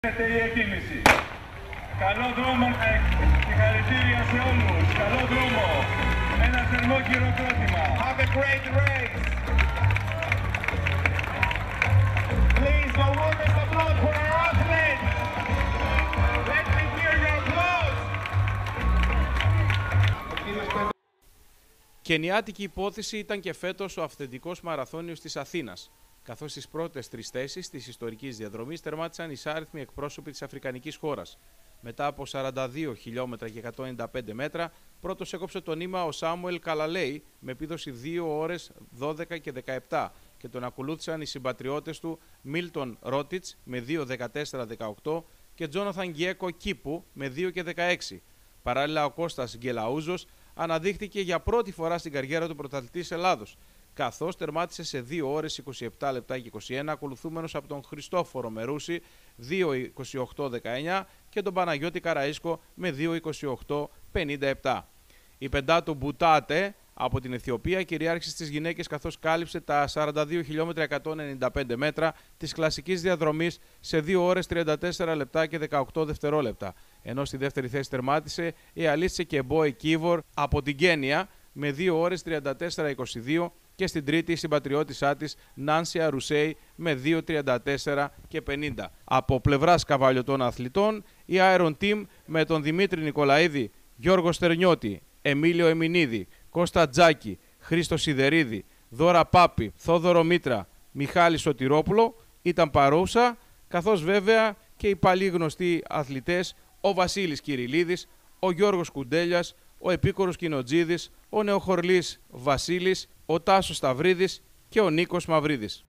Γίνεται η εκκίνηση. Καλό δρόμο, ε, συγχαρητήρια σε όλους. Καλό δρόμο. Ένα θερμό χειροκρότημα. Have a great race. Please, the warmest applause for our athletes. Let me hear your applause. Κενιάτικη υπόθεση ήταν και φέτος ο αυθεντικός μαραθώνιος της Αθήνας, καθώς στις πρώτες τρεις θέσεις της ιστορικής διαδρομής τερμάτισαν εισάριθμοι εκπρόσωποι της Αφρικανικής χώρας. Μετά από 42 χιλιόμετρα και 195 μέτρα, πρώτος έκοψε το νήμα ο Σάμουελ Καλαλέη με επίδοση 2 ώρες 12 και 17 και τον ακολούθησαν οι συμπατριώτες του Μίλτον Ρότιτς με 2.14-18 και Τζόναθαν Γκιέκο Κίπου με 2 και 16. Παράλληλα, ο Κώστας Γκελαούζος αναδείχθηκε για πρώτη φορά στην καριέρα του πρωταθλητής Ελλάδος, καθώς τερμάτισε σε 2 ώρες 27 λεπτά και 21, ακολουθούμενος από τον Χριστόφορο Μερούση 2.28.19 και τον Παναγιώτη Καραΐσκο με 2.28.57. Η πεντάτο Μπουτάτε από την Αιθιοπία κυριάρχησε στις γυναίκες καθώς κάλυψε τα 42 χιλιόμετρα 195 μέτρα της κλασικής διαδρομής σε 2 ώρες 34 λεπτά και 18 δευτερόλεπτα. Ενώ στη δεύτερη θέση τερμάτισε η Αλίσσε Κεμπόε Κίβορ από την Κένια με 2 ώρες 34-22 και στην τρίτη η συμπατριώτησά της Νάνσια Ρουσέη με 2.34 και 50. Από πλευράς καβαλιωτών αθλητών η Iron Team με τον Δημήτρη Νικολαίδη, Γιώργο Στερνιώτη, Εμίλιο Εμινίδη, Κώστα Τζάκη, Χρήστο Σιδερίδη, Δώρα Πάπη, Θόδωρο Μήτρα, Μιχάλη Σωτηρόπουλο ήταν παρούσα, καθώς βέβαια και οι παλιοί γνωστοί αθλητές ο Βασίλης Κυριλίδης, ο Γιώργος Κουντέλιας, ο Επίκορος Κινοτζίδης, ο Νεοχορλής Βασίλης, ο Τάσος Σταυρίδης και ο Νίκος Μαυρίδης.